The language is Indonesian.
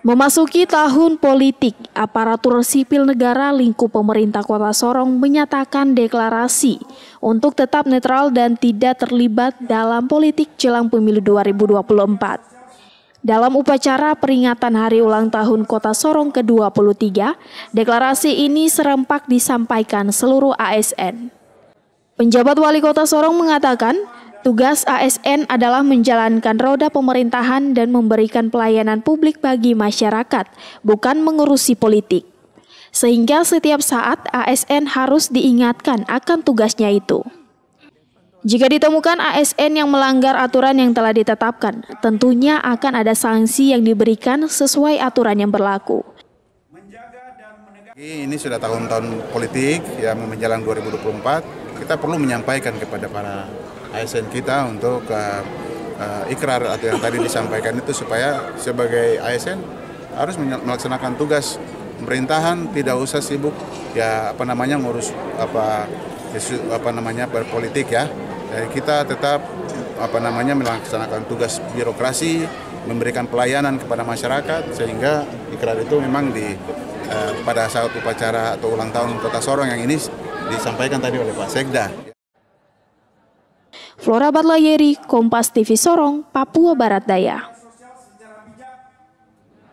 Memasuki tahun politik, aparatur sipil negara lingkup pemerintah Kota Sorong menyatakan deklarasi untuk tetap netral dan tidak terlibat dalam politik jelang pemilu 2024. Dalam upacara peringatan hari ulang tahun Kota Sorong ke-23, deklarasi ini serempak disampaikan seluruh ASN. Penjabat Wali Kota Sorong mengatakan, Tugas ASN adalah menjalankan roda pemerintahan dan memberikan pelayanan publik bagi masyarakat, bukan mengurusi politik. Sehingga setiap saat ASN harus diingatkan akan tugasnya itu. Jika ditemukan ASN yang melanggar aturan yang telah ditetapkan, tentunya akan ada sanksi yang diberikan sesuai aturan yang berlaku. Ini sudah tahun-tahun politik yang menjelang 2024, kita perlu menyampaikan kepada para ASN kita untuk uh, uh, ikrar atau yang tadi disampaikan itu supaya sebagai ASN harus melaksanakan tugas pemerintahan tidak usah sibuk ya apa namanya ngurus apa apa namanya berpolitik ya Jadi kita tetap apa namanya melaksanakan tugas birokrasi memberikan pelayanan kepada masyarakat sehingga ikrar itu memang di uh, pada saat upacara atau ulang tahun Kota Sorong yang ini disampaikan tadi oleh Pak Sekda. Flora Batlayeri, Kompas TV Sorong, Papua Barat Daya.